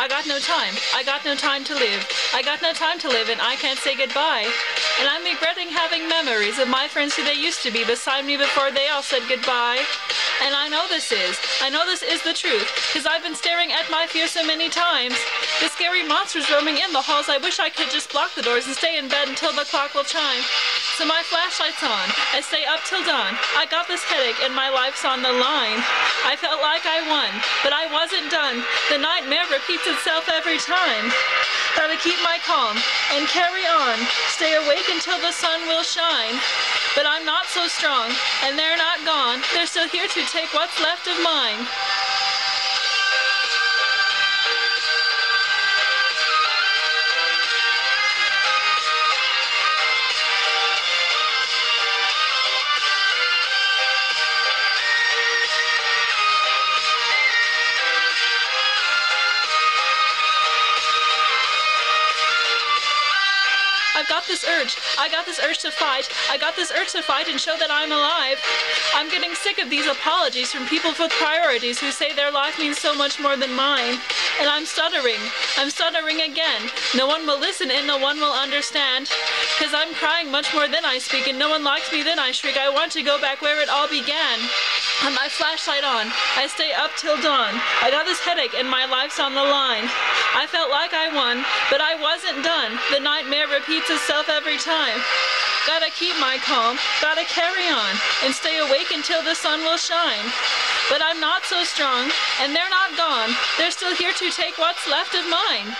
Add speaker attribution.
Speaker 1: I got no time. I got no time to live. I got no time to live, and I can't say goodbye. And I'm regretting having memories of my friends who they used to be beside me before they all said goodbye. And I know this is, I know this is the truth, cause I've been staring at my fear so many times. The scary monsters roaming in the halls, I wish I could just block the doors and stay in bed until the clock will chime. So my flashlight's on, I stay up till dawn. I got this headache and my life's on the line. I felt like I won, but I wasn't done. The nightmare repeats itself every time. Gotta keep my calm and carry on. Stay awake until the sun will shine. But I'm not so strong, and they're not gone. They're still here to take what's left of mine. I've got this urge. I got this urge to fight. I got this urge to fight and show that I'm alive. I'm getting sick of these apologies from people with priorities who say their life means so much more than mine. And I'm stuttering. I'm stuttering again. No one will listen and no one will understand. Cause I'm crying much more than I speak and no one likes me then I shriek. I want to go back where it all began. And my flashlight on. I stay up till dawn. I got this headache and my life's on the line. I felt like I won, but I wasn't done. The nightmare repeats itself every time. Gotta keep my calm, gotta carry on, and stay awake until the sun will shine. But I'm not so strong, and they're not gone. They're still here to take what's left of mine.